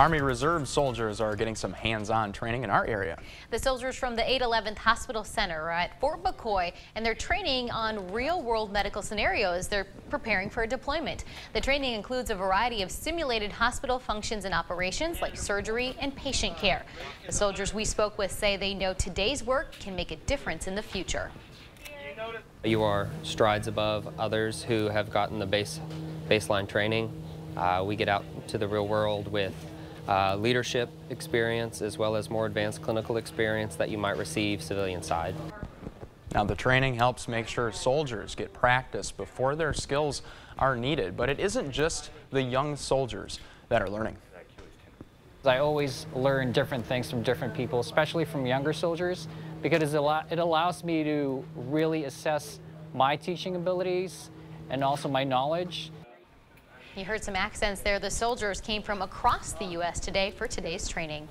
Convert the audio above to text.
Army Reserve soldiers are getting some hands-on training in our area. The soldiers from the 811th Hospital Center are at Fort McCoy and they're training on real-world medical scenarios. They're preparing for a deployment. The training includes a variety of simulated hospital functions and operations like surgery and patient care. The soldiers we spoke with say they know today's work can make a difference in the future. You are strides above others who have gotten the base baseline training. Uh, we get out to the real world with uh, leadership experience as well as more advanced clinical experience that you might receive civilian side. Now the training helps make sure soldiers get practice before their skills are needed, but it isn't just the young soldiers that are learning. I always learn different things from different people, especially from younger soldiers, because it allows me to really assess my teaching abilities and also my knowledge you heard some accents there. The soldiers came from across the U.S. today for today's training.